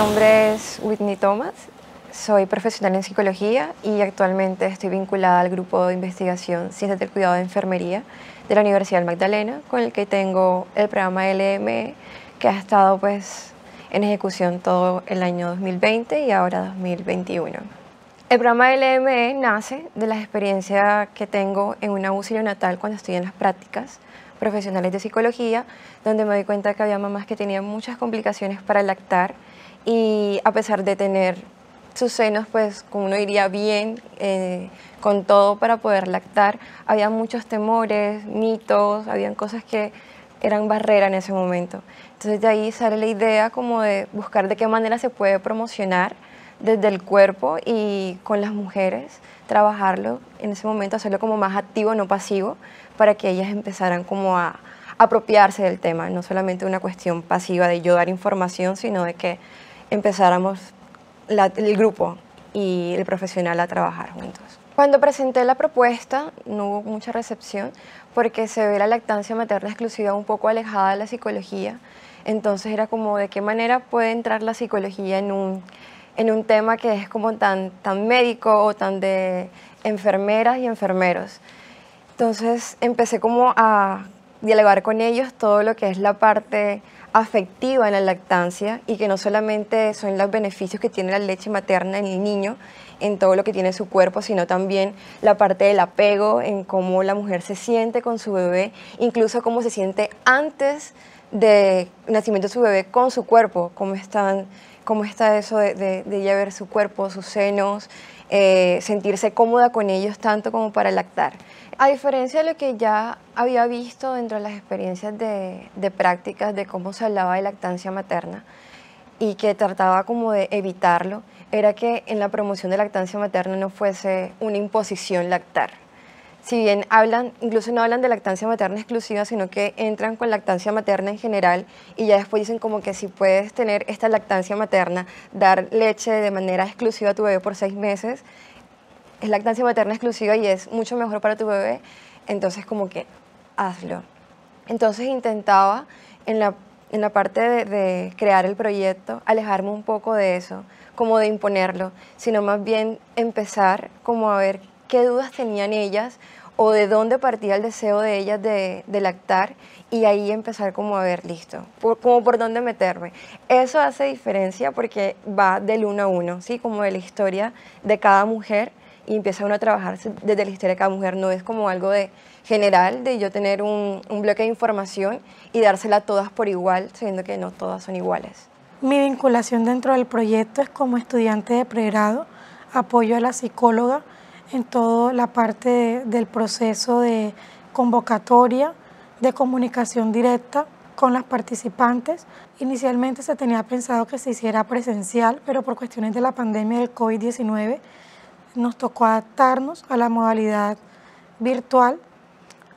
nombre es Whitney Thomas, soy profesional en psicología y actualmente estoy vinculada al grupo de investigación Ciencias del Cuidado de Enfermería de la Universidad Magdalena, con el que tengo el programa LM que ha estado pues en ejecución todo el año 2020 y ahora 2021. El programa LME nace de la experiencia que tengo en una UCI natal cuando estoy en las prácticas profesionales de psicología, donde me doy cuenta que había mamás que tenían muchas complicaciones para lactar y a pesar de tener sus senos, pues como uno iría bien, eh, con todo para poder lactar, había muchos temores, mitos, habían cosas que eran barrera en ese momento. Entonces de ahí sale la idea como de buscar de qué manera se puede promocionar desde el cuerpo y con las mujeres, trabajarlo en ese momento, hacerlo como más activo, no pasivo, para que ellas empezaran como a apropiarse del tema, no solamente una cuestión pasiva de yo dar información, sino de que empezáramos el grupo y el profesional a trabajar juntos. Cuando presenté la propuesta no hubo mucha recepción porque se ve la lactancia materna exclusiva un poco alejada de la psicología, entonces era como de qué manera puede entrar la psicología en un, en un tema que es como tan, tan médico o tan de enfermeras y enfermeros. Entonces empecé como a dialogar con ellos todo lo que es la parte afectiva en la lactancia y que no solamente son los beneficios que tiene la leche materna en el niño, en todo lo que tiene su cuerpo, sino también la parte del apego, en cómo la mujer se siente con su bebé, incluso cómo se siente antes de nacimiento de su bebé con su cuerpo, cómo, están, cómo está eso de, de, su cuerpo, sus senos, eh, sentirse cómoda con ellos tanto como para lactar. A diferencia de lo que ya había visto dentro de las experiencias de, de prácticas de cómo se hablaba de lactancia materna y que trataba como de evitarlo, era que en la promoción de lactancia materna no fuese una imposición lactar si bien hablan, incluso no hablan de lactancia materna exclusiva, sino que entran con lactancia materna en general y ya después dicen como que si puedes tener esta lactancia materna, dar leche de manera exclusiva a tu bebé por seis meses, es lactancia materna exclusiva y es mucho mejor para tu bebé, entonces como que hazlo. Entonces intentaba en la, en la parte de, de crear el proyecto alejarme un poco de eso, como de imponerlo, sino más bien empezar como a ver qué dudas tenían ellas o de dónde partía el deseo de ellas de, lactar y ahí empezar como a ver, listo, como por dónde meterme. Eso hace diferencia porque va del uno a uno, ¿sí? Como de la historia de cada mujer y empieza uno a trabajar desde la historia de cada mujer, no es como algo de general, de yo tener un, un bloque de información y dársela a todas por igual, sabiendo que no todas son iguales. Mi vinculación dentro del proyecto es como estudiante de pregrado, apoyo a la psicóloga, en toda la parte del proceso de convocatoria, de comunicación directa con las participantes. Inicialmente se tenía pensado que se hiciera presencial, pero por cuestiones de la pandemia del COVID-19 nos tocó adaptarnos a la modalidad virtual.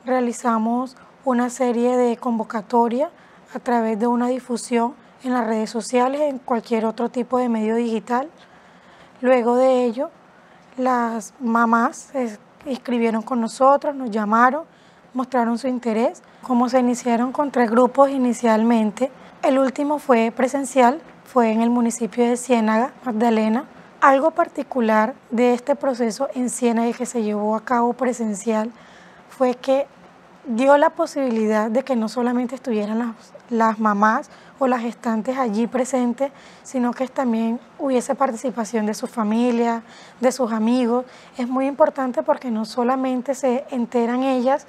Realizamos una serie de convocatoria a través de una difusión en las redes sociales, en cualquier otro tipo de medio digital. Luego de ello, las mamás se inscribieron con nosotros, nos llamaron, mostraron su interés. Como se iniciaron con tres grupos inicialmente, el último fue presencial, fue en el municipio de Ciénaga, Magdalena. Algo particular de este proceso en Ciénaga que se llevó a cabo presencial fue que dio la posibilidad de que no solamente estuvieran las, las mamás o las gestantes allí presentes, sino que también hubiese participación de su familia, de sus amigos. Es muy importante porque no solamente se enteran ellas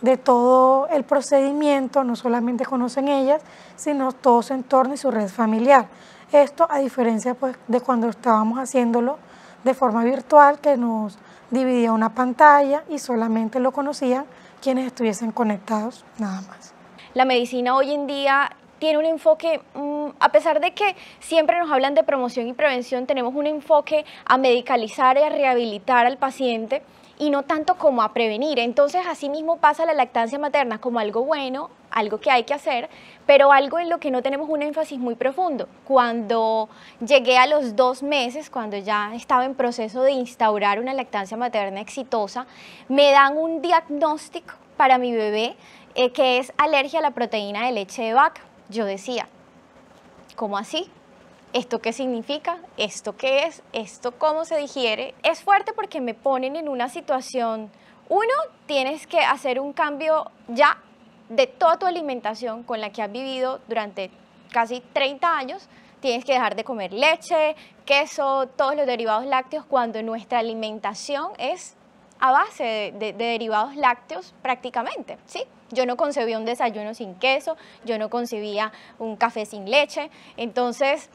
de todo el procedimiento, no solamente conocen ellas, sino todo su entorno y su red familiar. Esto a diferencia pues, de cuando estábamos haciéndolo de forma virtual, que nos dividía una pantalla y solamente lo conocían quienes estuviesen conectados, nada más. La medicina hoy en día tiene un enfoque, mm, a pesar de que siempre nos hablan de promoción y prevención, tenemos un enfoque a medicalizar y a rehabilitar al paciente y no tanto como a prevenir. Entonces, así mismo pasa la lactancia materna como algo bueno, algo que hay que hacer, pero algo en lo que no tenemos un énfasis muy profundo. Cuando llegué a los dos meses, cuando ya estaba en proceso de instaurar una lactancia materna exitosa, me dan un diagnóstico para mi bebé eh, que es alergia a la proteína de leche de vaca. Yo decía, ¿cómo así? ¿Esto qué significa? ¿Esto qué es? ¿Esto cómo se digiere? Es fuerte porque me ponen en una situación, uno, tienes que hacer un cambio ya de toda tu alimentación con la que has vivido durante casi 30 años, tienes que dejar de comer leche, queso, todos los derivados lácteos, cuando nuestra alimentación es a base de, derivados lácteos prácticamente, ¿sí? Yo no concebía un desayuno sin queso, yo no concebía un café sin leche, entonces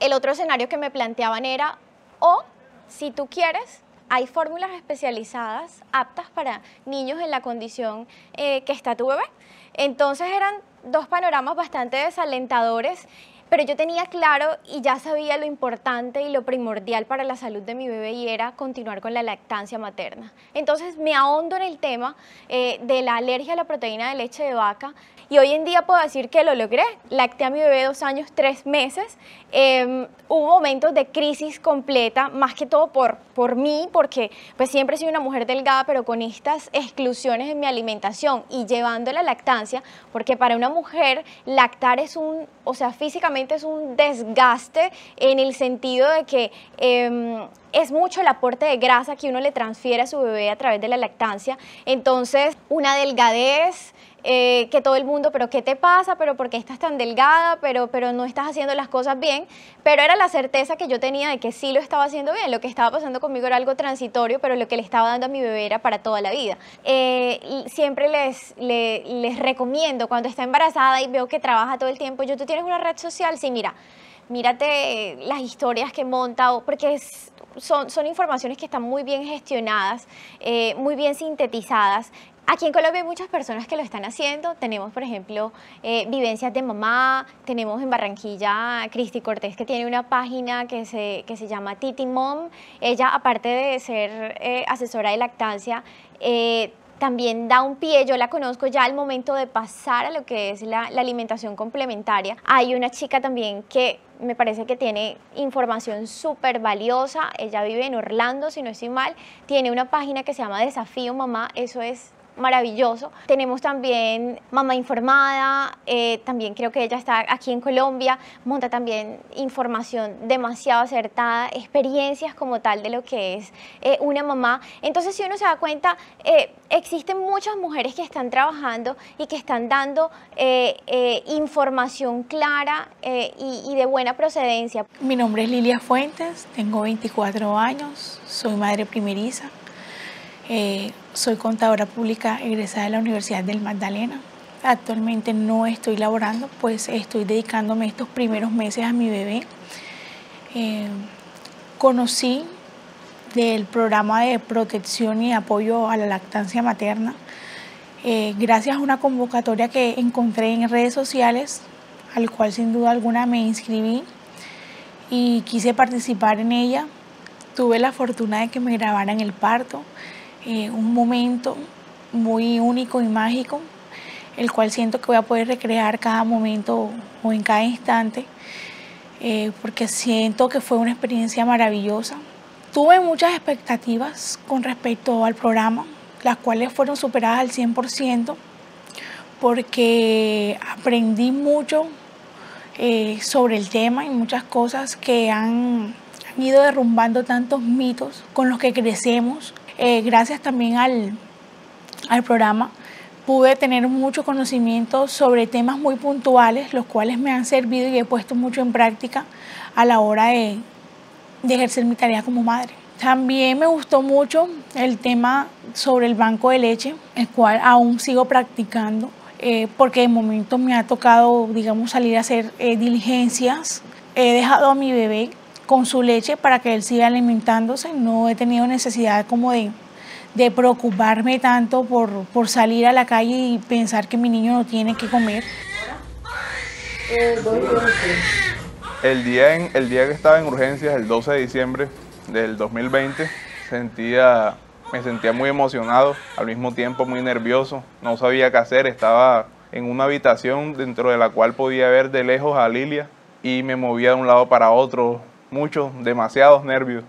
el otro escenario que me planteaban era, o si tú quieres, hay fórmulas especializadas aptas para niños en la condición eh, que está tu bebé. Entonces eran dos panoramas bastante desalentadores pero yo tenía claro y ya sabía lo importante y lo primordial para la salud de mi bebé y era continuar con la lactancia materna. Entonces me ahondo en el tema eh, de la alergia a la proteína de leche de vaca y hoy en día puedo decir que lo logré. Lacté a mi bebé dos años, tres meses. Em, hubo momentos de crisis completa, más que todo por, por mí, porque pues siempre he sido una mujer delgada, pero con estas exclusiones en mi alimentación y llevando la lactancia, porque para una mujer lactar es un, o sea, físicamente es un desgaste en el sentido de que... Em, es mucho el aporte de grasa que uno le transfiere a su bebé a través de la lactancia. Entonces, una delgadez, eh, que todo el mundo, pero ¿qué te pasa? ¿Pero por qué estás tan delgada? Pero, pero no estás haciendo las cosas bien. Pero era la certeza que yo tenía de que sí lo estaba haciendo bien. Lo que estaba pasando conmigo era algo transitorio, pero lo que le estaba dando a mi bebé era para toda la vida. Eh, siempre les, les, recomiendo, cuando está embarazada y veo que trabaja todo el tiempo, yo, ¿tú tienes una red social? Sí, mira, mírate las historias que monta, porque son, son, informaciones que están muy bien gestionadas, eh, muy bien sintetizadas. Aquí en Colombia hay muchas personas que lo están haciendo. Tenemos, por ejemplo, eh, Vivencias de Mamá. Tenemos en Barranquilla Cristi Cortés, que tiene una página que se, que se llama Titi Mom. Ella, aparte de ser eh, asesora de lactancia, eh, también da un pie, yo la conozco ya al momento de pasar a lo que es la, alimentación complementaria. Hay una chica también que me parece que tiene información súper valiosa, ella vive en Orlando, si no estoy mal, tiene una página que se llama Desafío Mamá, eso es maravilloso. Tenemos también Mamá Informada, eh, también creo que ella está aquí en Colombia, monta también información demasiado acertada, experiencias como tal de lo que es eh, una mamá. Entonces, si uno se da cuenta, eh, existen muchas mujeres que están trabajando y que están dando información clara y, de buena procedencia. Mi nombre es Lilia Fuentes, tengo 24 años, soy madre primeriza. Soy contadora pública egresada de la Universidad del Magdalena. Actualmente no estoy laborando, pues estoy dedicándome estos primeros meses a mi bebé. Eh, conocí del programa de protección y apoyo a la lactancia materna eh, gracias a una convocatoria que encontré en redes sociales, al cual sin duda alguna me inscribí y quise participar en ella. Tuve la fortuna de que me grabaran el parto eh, un momento muy único y mágico, el cual siento que voy a poder recrear cada momento o en cada instante, eh, porque siento que fue una experiencia maravillosa. Tuve muchas expectativas con respecto al programa, las cuales fueron superadas al 100%, porque aprendí mucho eh, sobre el tema y muchas cosas que han, han ido derrumbando tantos mitos con los que crecemos eh, gracias también al, al programa, pude tener mucho conocimiento sobre temas muy puntuales, los cuales me han servido y he puesto mucho en práctica a la hora de, de ejercer mi tarea como madre. También me gustó mucho el tema sobre el banco de leche, el cual aún sigo practicando, eh, porque de momento me ha tocado, digamos, salir a hacer eh, diligencias. He dejado a mi bebé con su leche para que él siga alimentándose. No he tenido necesidad como de, de preocuparme tanto por, por, salir a la calle y pensar que mi niño no tiene que comer. El día, en, el día que estaba en urgencias, el 12 de diciembre del 2020, sentía, me sentía muy emocionado, al mismo tiempo muy nervioso, no sabía qué hacer, estaba en una habitación dentro de la cual podía ver de lejos a Lilia y me movía de un lado para otro, muchos, demasiados nervios,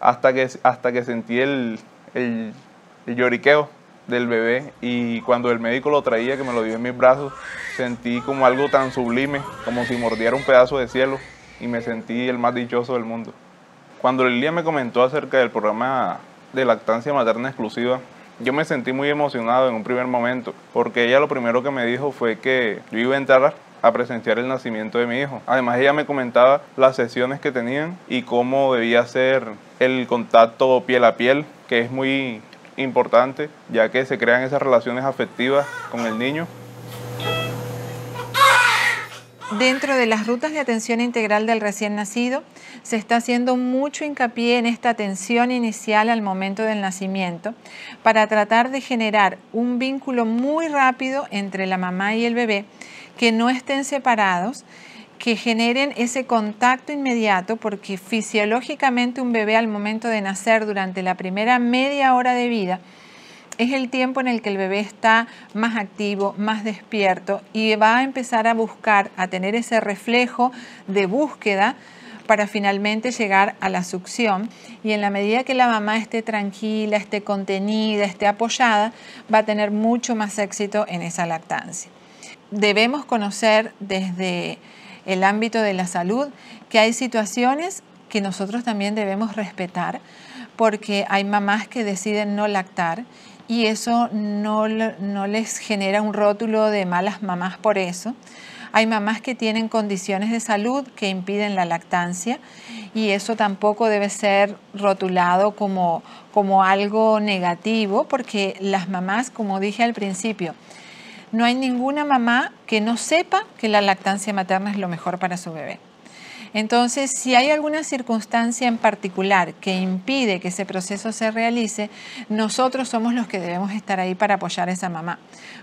hasta que, hasta que sentí el, el, lloriqueo del bebé y cuando el médico lo traía, que me lo dio en mis brazos, sentí como algo tan sublime, como si mordiera un pedazo de cielo. y me sentí el más dichoso del mundo. Cuando Lilia me comentó acerca del programa de lactancia materna exclusiva, yo me sentí muy emocionado en un primer momento, porque ella lo primero que me dijo fue que yo iba a entrar a presenciar el nacimiento de mi hijo. Además ella me comentaba las sesiones que tenían y cómo debía ser el contacto piel a piel, que es muy importante, ya que se crean esas relaciones afectivas con el niño Dentro de las rutas de atención integral del recién nacido, se está haciendo mucho hincapié en esta atención inicial al momento del nacimiento para tratar de generar un vínculo muy rápido entre la mamá y el bebé, que no estén separados, que generen ese contacto inmediato, porque fisiológicamente un bebé al momento de nacer durante la primera media hora de vida, es el tiempo en el que el bebé está más activo, más despierto y va a empezar a buscar, a tener ese reflejo de búsqueda para finalmente llegar a la succión y en la medida que la mamá esté tranquila, esté contenida, esté apoyada, va a tener mucho más éxito en esa lactancia. Debemos conocer desde el ámbito de la salud que hay situaciones que nosotros también debemos respetar porque hay mamás que deciden no lactar y eso no, no les genera un rótulo de malas mamás por eso. Hay mamás que tienen condiciones de salud que impiden la lactancia y eso tampoco debe ser rotulado como, como algo negativo porque las mamás, como dije al principio, no hay ninguna mamá que no sepa que la lactancia materna es lo mejor para su bebé. Entonces, si hay alguna circunstancia en particular que impide que ese proceso se realice, nosotros somos los que debemos estar ahí para apoyar a esa mamá.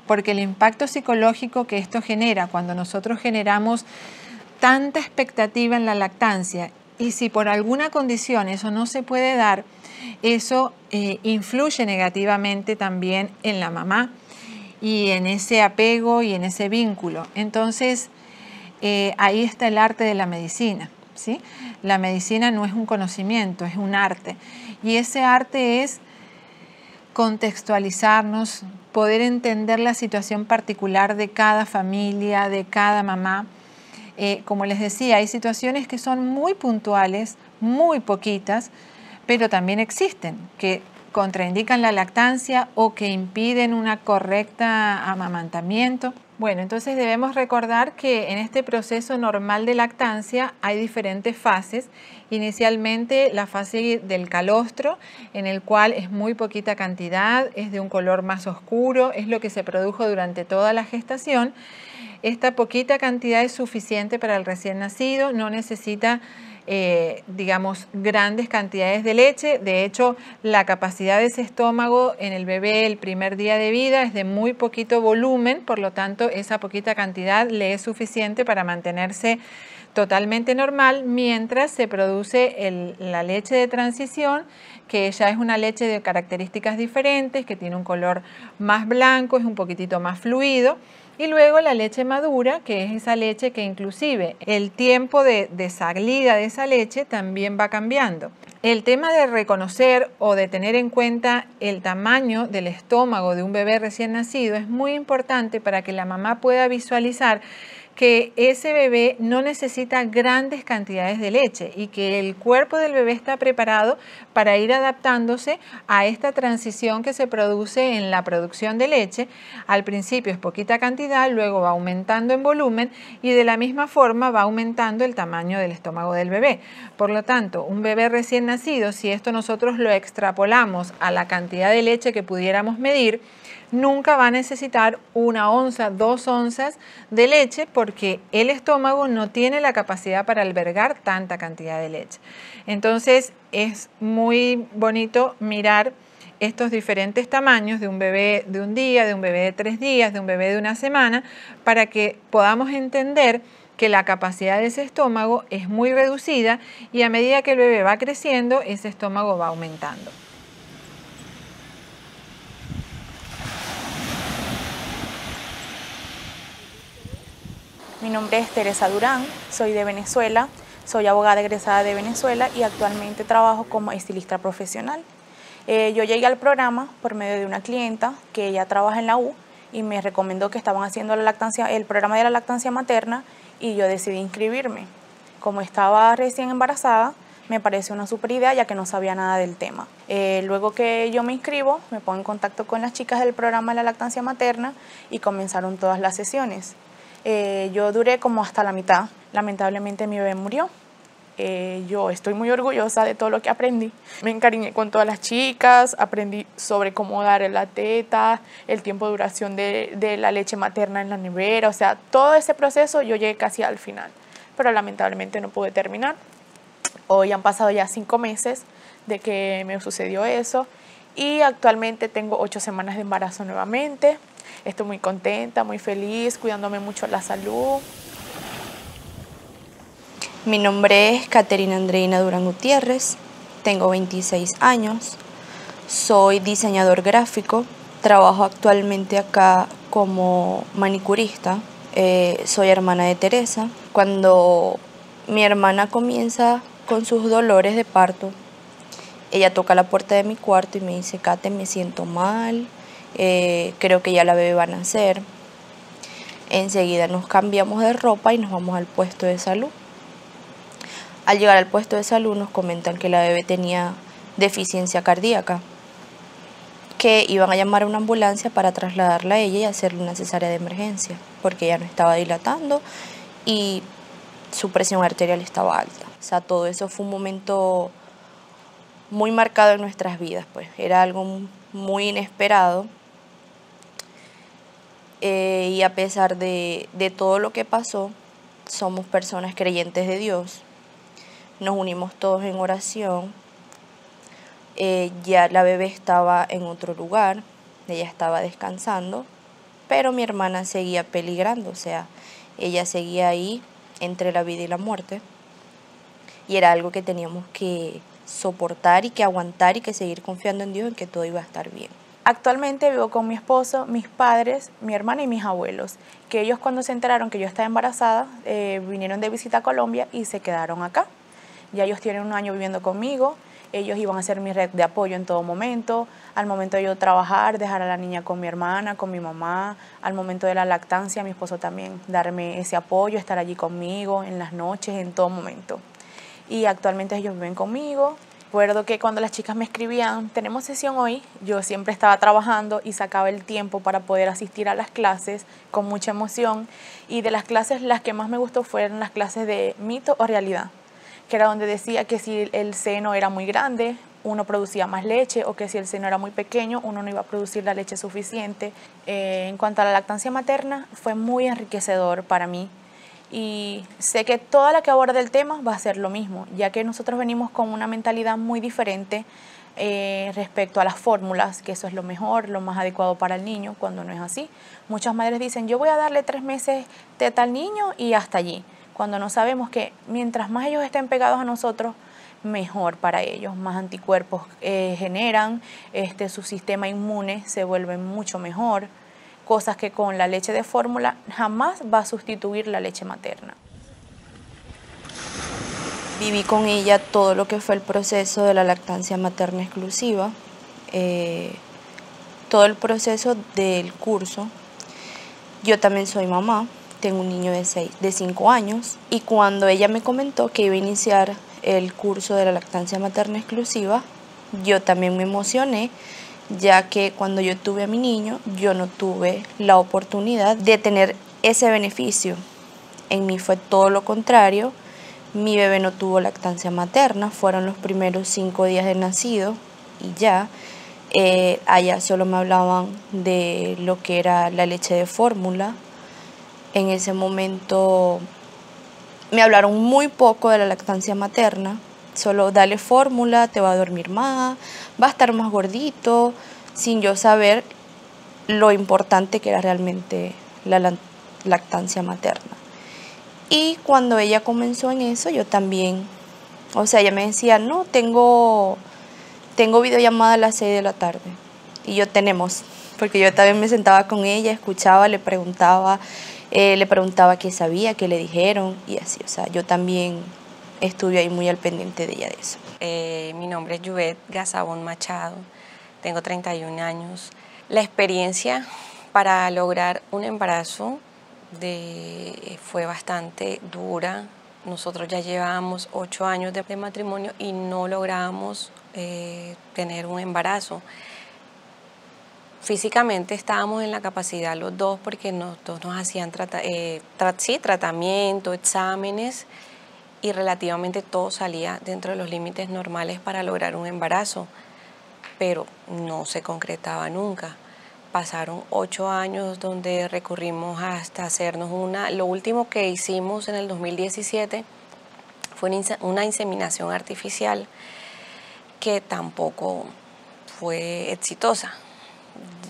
Porque el impacto psicológico que esto genera cuando nosotros generamos tanta expectativa en la lactancia y si por alguna condición eso no se puede dar, eso eh, influye negativamente también en la mamá y en ese apego y en ese vínculo. Entonces, eh, ahí está el arte de la medicina. ¿sí? La medicina no es un conocimiento, es un arte. Y ese arte es contextualizarnos, poder entender la situación particular de cada familia, de cada mamá. Eh, como les decía, hay situaciones que son muy puntuales, muy poquitas, pero también existen, que contraindican la lactancia o que impiden una correcta amamantamiento. Bueno, entonces debemos recordar que en este proceso normal de lactancia hay diferentes fases. Inicialmente la fase del calostro, en el cual es muy poquita cantidad, es de un color más oscuro, es lo que se produjo durante toda la gestación. Esta poquita cantidad es suficiente para el recién nacido, no necesita eh, digamos, grandes cantidades de leche. De hecho, la capacidad de ese estómago en el bebé el primer día de vida es de muy poquito volumen, por lo tanto, esa poquita cantidad le es suficiente para mantenerse totalmente normal mientras se produce la leche de transición, que ya es una leche de características diferentes, que tiene un color más blanco, es un poquitito más fluido. Y luego la leche madura, que es esa leche que inclusive el tiempo de, de salida de esa leche también va cambiando. El tema de reconocer o de tener en cuenta el tamaño del estómago de un bebé recién nacido es muy importante para que la mamá pueda visualizar que ese bebé no necesita grandes cantidades de leche y que el cuerpo del bebé está preparado para ir adaptándose a esta transición que se produce en la producción de leche. Al principio es poquita cantidad, luego va aumentando en volumen y de la misma forma va aumentando el tamaño del estómago del bebé. Por lo tanto, un bebé recién nacido, si esto nosotros lo extrapolamos a la cantidad de leche que pudiéramos medir, nunca va a necesitar una onza, dos onzas de leche porque el estómago no tiene la capacidad para albergar tanta cantidad de leche. Entonces es muy bonito mirar estos diferentes tamaños de un bebé de un día, de un bebé de tres días, de un bebé de una semana, para que podamos entender que la capacidad de ese estómago es muy reducida y a medida que el bebé va creciendo, ese estómago va aumentando. Mi nombre es Teresa Durán, soy de Venezuela, soy abogada egresada de Venezuela y actualmente trabajo como estilista profesional. Eh, yo llegué al programa por medio de una clienta que ella trabaja en la U y me recomendó que estaban haciendo la lactancia, el programa de la lactancia materna y yo decidí inscribirme. como estaba recién embarazada, me pareció una super idea ya que no sabía nada del tema. Eh, luego que yo me inscribo, me pongo en contacto con las chicas del programa de la lactancia materna y comenzaron todas las sesiones. Eh, yo duré como hasta la mitad. Lamentablemente mi bebé murió. Eh, yo estoy muy orgullosa de todo lo que aprendí. Me encariñé con todas las chicas, aprendí sobre cómo dar la teta, el tiempo de duración de, de la leche materna en la nevera, o sea, todo ese proceso yo llegué casi al final, pero lamentablemente no pude terminar. Hoy han pasado ya cinco meses de que me sucedió eso y actualmente tengo ocho semanas de embarazo nuevamente. Estoy muy contenta, muy feliz, cuidándome mucho la salud. Mi nombre es Caterina Andreina Durán Gutiérrez, tengo 26 años, soy diseñador gráfico, trabajo actualmente acá como manicurista, eh, soy hermana de Teresa. Cuando mi hermana comienza con sus dolores de parto, ella toca la puerta de mi cuarto y me dice, Kate, me siento mal, eh, creo que ya la bebé va a nacer. Enseguida nos cambiamos de ropa y nos vamos al puesto de salud. Al llegar al puesto de salud nos comentan que la bebé tenía deficiencia cardíaca, que iban a llamar a una ambulancia para trasladarla a ella y hacerle una cesárea de emergencia, porque ella no estaba dilatando y su presión arterial estaba alta. O sea, todo eso fue un momento muy marcado en nuestras vidas, pues era algo muy inesperado. Eh, y a pesar de, de todo lo que pasó, somos personas creyentes de Dios nos unimos todos en oración. Eh, ya la bebé estaba en otro lugar, ella estaba descansando, pero mi hermana seguía peligrando, o sea, ella seguía ahí entre la vida y la muerte. Y era algo que teníamos que soportar y que aguantar y que seguir confiando en Dios en que todo iba a estar bien. Actualmente vivo con mi esposo, mis padres, mi hermana y mis abuelos, que ellos cuando se enteraron que yo estaba embarazada, eh, vinieron de visita a Colombia y se quedaron acá. Ya ellos tienen un año viviendo conmigo, ellos iban a ser mi red de apoyo en todo momento, al momento de yo trabajar, dejar a la niña con mi hermana, con mi mamá, al momento de la lactancia, mi esposo también, darme ese apoyo, estar allí conmigo en las noches, en todo momento. Y actualmente ellos viven conmigo. Recuerdo que cuando las chicas me escribían, tenemos sesión hoy, yo siempre estaba trabajando y sacaba el tiempo para poder asistir a las clases con mucha emoción. Y de las clases, las que más me gustó fueron las clases de mito o realidad que era donde decía que si el seno era muy grande, uno producía más leche o que si el seno era muy pequeño, uno no iba a producir la leche suficiente. Eh, en cuanto a la lactancia materna, fue muy enriquecedor para mí y sé que toda la que aborda el tema va a ser lo mismo, ya que nosotros venimos con una mentalidad muy diferente eh, respecto a las fórmulas, que eso es lo mejor, lo más adecuado para el niño, cuando no es así. Muchas madres dicen, yo voy a darle tres meses teta al niño y hasta allí cuando no sabemos que mientras más ellos estén pegados a nosotros, mejor para ellos, más anticuerpos eh, generan, este, su sistema inmune se vuelve mucho mejor, cosas que con la leche de fórmula jamás va a sustituir la leche materna. Viví con ella todo lo que fue el proceso de la lactancia materna exclusiva, eh, todo el proceso del curso. Yo también soy mamá, tengo un niño de 5 de cinco años y cuando ella me comentó que iba a iniciar el curso de la lactancia materna exclusiva, yo también me emocioné, ya que cuando yo tuve a mi niño, yo no tuve la oportunidad de tener ese beneficio. En mí fue todo lo contrario. Mi bebé no tuvo lactancia materna, fueron los primeros cinco días de nacido y ya. Eh, allá solo me hablaban de lo que era la leche de fórmula, en ese momento me hablaron muy poco de la lactancia materna, solo dale fórmula, te va a dormir más, va a estar más gordito, sin yo saber lo importante que era realmente la lactancia materna. Y cuando ella comenzó en eso, yo también, o sea, ella me decía, no, tengo, tengo videollamada a las 6 de la tarde. Y yo tenemos, porque yo también me sentaba con ella, escuchaba, le preguntaba, eh, le preguntaba qué sabía, qué le dijeron y así. O sea, yo también estuve ahí muy al pendiente de ella de eso. Eh, mi nombre es Juvet Gazabón Machado, tengo 31 años. La experiencia para lograr un embarazo de, fue bastante dura, nosotros ya llevábamos ocho años de matrimonio y no lográbamos eh, tener un embarazo. Físicamente estábamos en la capacidad los dos porque nosotros nos hacían eh, tratamiento, exámenes y relativamente todo salía dentro de los límites normales para lograr un embarazo, pero no se concretaba nunca. Pasaron ocho años donde recurrimos hasta hacernos una, lo último que hicimos en el 2017 fue una inseminación artificial que tampoco fue exitosa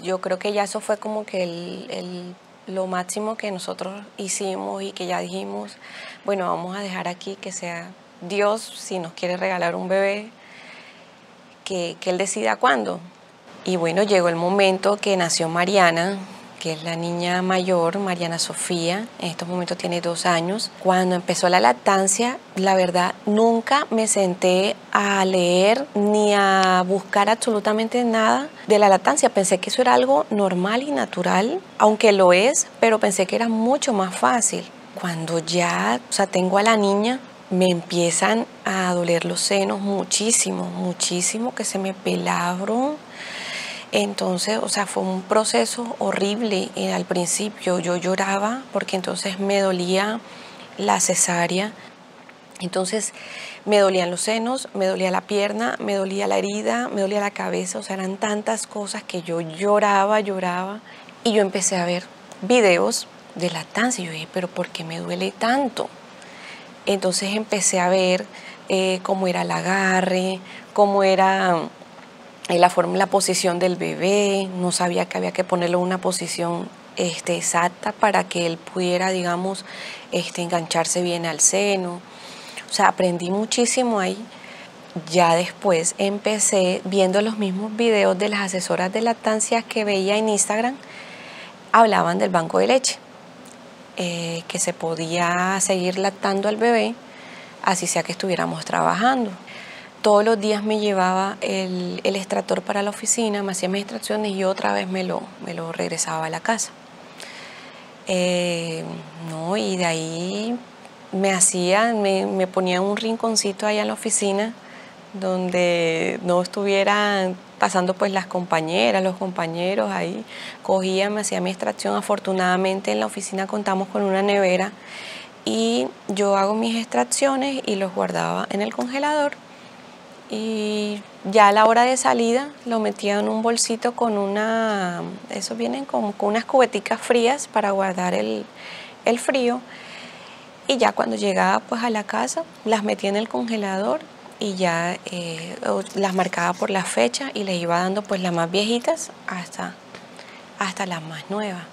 yo creo que ya eso fue como que el, lo máximo que nosotros hicimos y que ya dijimos, bueno, vamos a dejar aquí que sea Dios, si nos quiere regalar un bebé, que, que Él decida cuándo. Y bueno, llegó el momento que nació Mariana, que es la niña mayor, Mariana Sofía, en estos momentos tiene dos años. Cuando empezó la lactancia, la verdad, nunca me senté a leer ni a buscar absolutamente nada de la lactancia. Pensé que eso era algo normal y natural, aunque lo es, pero pensé que era mucho más fácil. Cuando ya, o sea, tengo a la niña, me empiezan a doler los senos muchísimo, muchísimo, que se me pelaron entonces, o sea, fue un proceso horrible eh, al principio. Yo lloraba porque entonces me dolía la cesárea. Entonces me dolían los senos, me dolía la pierna, me dolía la herida, me dolía la cabeza. O sea, eran tantas cosas que yo lloraba, lloraba. Y yo empecé a ver videos de lactancia. Y yo dije, pero ¿por qué me duele tanto? Entonces empecé a ver eh, cómo era el agarre, cómo era la, forma, la posición del bebé, no sabía que había que ponerlo en una posición este, exacta para que él pudiera, digamos, este, engancharse bien al seno. O sea, aprendí muchísimo ahí. Ya después empecé viendo los mismos videos de las asesoras de lactancia que veía en Instagram, hablaban del banco de leche, eh, que se podía seguir lactando al bebé, así sea que estuviéramos trabajando todos los días me llevaba el, extractor para la oficina, me hacía mis extracciones y otra vez me lo, regresaba a la casa. Eh, no, y de ahí me hacía, me, me ponía un rinconcito ahí en la oficina donde no estuvieran pasando pues las compañeras, los compañeros ahí, cogía, me hacía mi extracción. Afortunadamente en la oficina contamos con una nevera y yo hago mis extracciones y los guardaba en el congelador y ya a la hora de salida lo metía en un bolsito con una, eso vienen con, unas cubeticas frías para guardar el, frío y ya cuando llegaba pues a la casa las metía en el congelador y ya eh, las marcaba por la fecha y les iba dando pues las más viejitas hasta, hasta las más nuevas.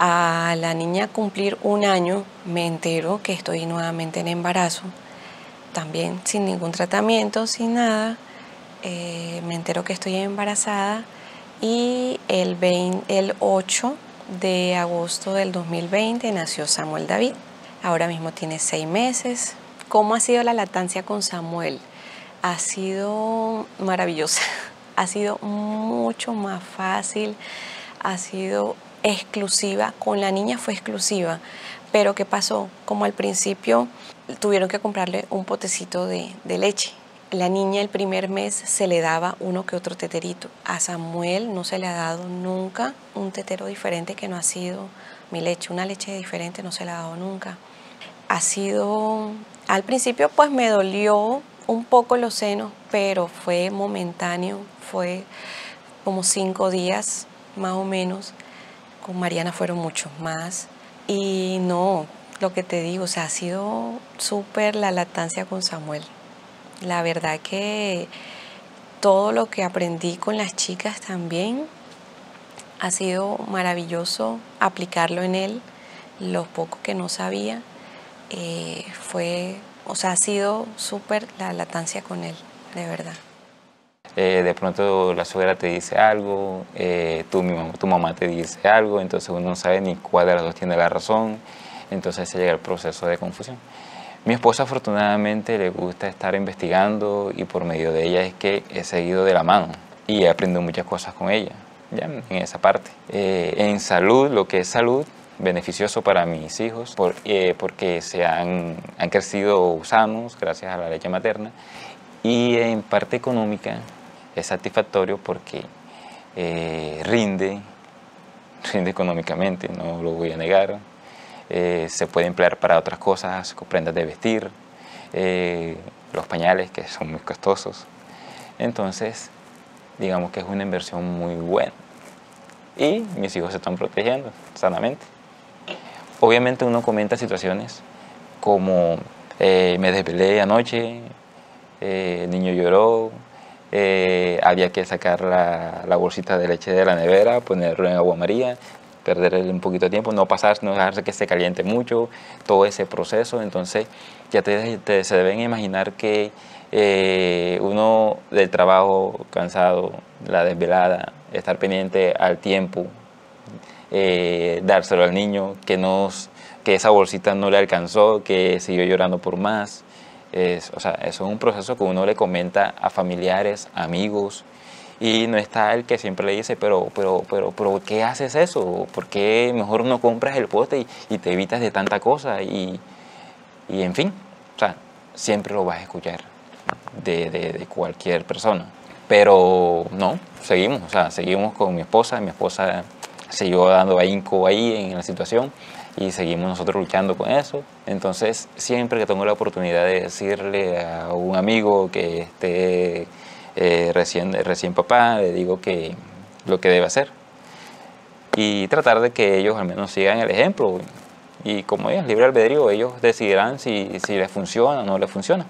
A la niña cumplir un año me entero que estoy nuevamente en embarazo también sin ningún tratamiento, sin nada. Eh, me entero que estoy embarazada y el, el 8 de agosto del 2020 nació Samuel David. Ahora mismo tiene seis meses. ¿Cómo ha sido la lactancia con Samuel? Ha sido maravillosa, ha sido mucho más fácil, ha sido exclusiva. Con la niña fue exclusiva, pero ¿qué pasó? Como al principio tuvieron que comprarle un potecito de, leche. La niña el primer mes se le daba uno que otro teterito. A Samuel no se le ha dado nunca un tetero diferente que no ha sido mi leche. Una leche diferente no se le ha dado nunca. Ha sido, al principio pues me dolió un poco los senos, pero fue momentáneo, fue como cinco días más o menos. Con Mariana fueron muchos más. Y no, lo que te digo, o sea, ha sido súper la lactancia con Samuel. La verdad que todo lo que aprendí con las chicas también ha sido maravilloso aplicarlo en él. Lo poco que no sabía eh, fue, o sea, ha sido súper la lactancia con él, de verdad. Eh, de pronto la suegra te dice algo, eh, tu, tu mamá te dice algo, entonces uno no sabe ni cuál de las dos tiene la razón entonces se llega el proceso de confusión. Mi esposa afortunadamente le gusta estar investigando y por medio de ella es que he seguido de la mano y he aprendido muchas cosas con ella, ya en esa parte. Eh, en salud, lo que es salud, beneficioso para mis hijos eh, porque se han, han, crecido sanos gracias a la leche materna y en parte económica es satisfactorio porque eh, rinde, rinde económicamente, no lo voy a negar, eh, se puede emplear para otras cosas, prendas de vestir, los pañales que son muy costosos, entonces digamos que es una inversión muy buena. Y mis hijos se están protegiendo sanamente. Obviamente uno comenta situaciones como eh, me desvelé anoche, eh, el niño lloró, eh, había que sacar la, bolsita de leche de la nevera, ponerlo en agua maría, perder un poquito de tiempo, no pasar, no dejarse que se caliente mucho, todo ese proceso. Entonces ya te, se deben imaginar que uno del trabajo cansado, la desvelada, estar pendiente al tiempo, eh, dárselo al niño, que, nos, que esa bolsita no le alcanzó, que siguió llorando por más. Es, o sea, eso es un proceso que uno le comenta a familiares, amigos, y no está el que siempre le dice, pero, pero, pero, pero, ¿qué haces eso? ¿Por qué mejor no compras el poste y, te evitas de tanta cosa? Y, y, en fin, o sea, siempre lo vas a escuchar de, de, de cualquier persona. Pero no, seguimos, o sea, seguimos con mi esposa, mi esposa siguió dando ahínco ahí en la situación y seguimos nosotros luchando con eso. Entonces, siempre que tengo la oportunidad de decirle a un amigo que esté eh, recién, recién papá, le digo que lo que debe hacer. Y tratar de que ellos al menos sigan el ejemplo. Y como es libre albedrío, ellos decidirán si, si les funciona o no les funciona.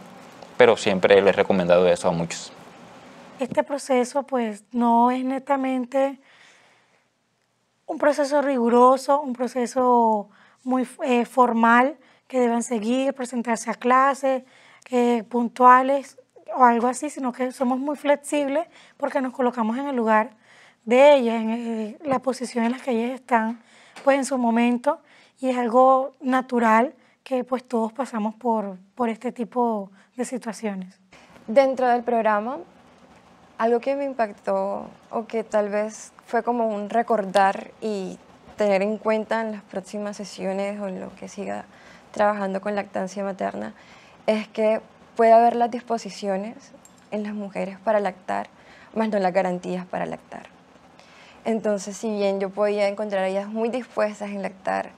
Pero siempre les he recomendado eso a muchos. Este proceso pues no es netamente un proceso riguroso, un proceso muy eh, formal que deben seguir, presentarse a clases, puntuales o algo así, sino que somos muy flexibles porque nos colocamos en el lugar de ellas, en eh, la posición en la que ellas están, pues en su momento, y es algo natural que pues todos pasamos por, por este tipo de situaciones. Dentro del programa algo que me impactó o que tal vez fue como un recordar y tener en cuenta en las próximas sesiones o en lo que siga trabajando con lactancia materna es que puede haber las disposiciones en las mujeres para lactar, más no las garantías para lactar. Entonces, si bien yo podía encontrar a ellas muy dispuestas en lactar,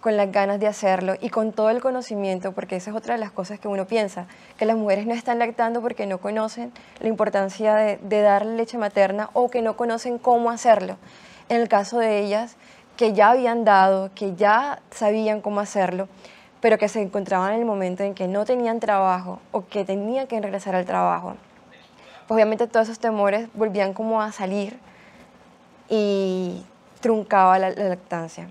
con las ganas de hacerlo y con todo el conocimiento, porque esa es otra de las cosas que uno piensa, que las mujeres no están lactando porque no conocen la importancia de, dar leche materna o que no conocen cómo hacerlo. En el caso de ellas, que ya habían dado, que ya sabían cómo hacerlo, pero que se encontraban en el momento en que no tenían trabajo o que tenían que regresar al trabajo. Pues obviamente todos esos temores volvían como a salir y truncaba la lactancia.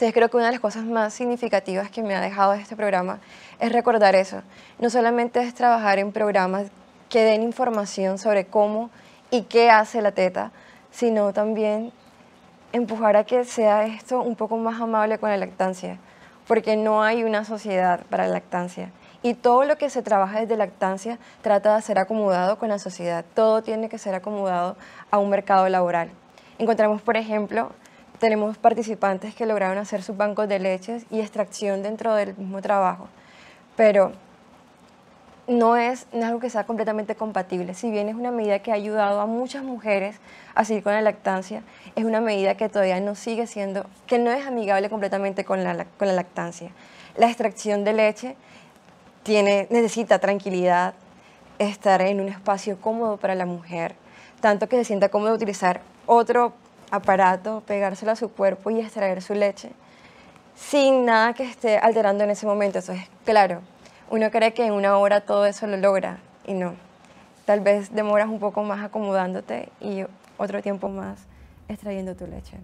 Entonces creo que una de las cosas más significativas que me ha dejado este programa es recordar eso. No solamente es trabajar en programas que den información sobre cómo y qué hace la teta, sino también empujar a que sea esto un poco más amable con la lactancia, porque no hay una sociedad para la lactancia. Y todo lo que se trabaja desde lactancia trata de ser acomodado con la sociedad. Todo tiene que ser acomodado a un mercado laboral. Encontramos, por ejemplo, tenemos participantes que lograron hacer sus bancos de leches y extracción dentro del mismo trabajo, pero no es, algo que sea completamente compatible. Si bien es una medida que ha ayudado a muchas mujeres a seguir con la lactancia, es una medida que todavía no sigue siendo, que no es amigable completamente con la, con la lactancia. La extracción de leche tiene, necesita tranquilidad, estar en un espacio cómodo para la mujer, tanto que se sienta cómodo utilizar otro aparato, pegárselo a su cuerpo y extraer su leche sin nada que esté alterando en ese momento. Eso es claro. Uno cree que en una hora todo eso lo logra y no. Tal vez demoras un poco más acomodándote y otro tiempo más extrayendo tu leche.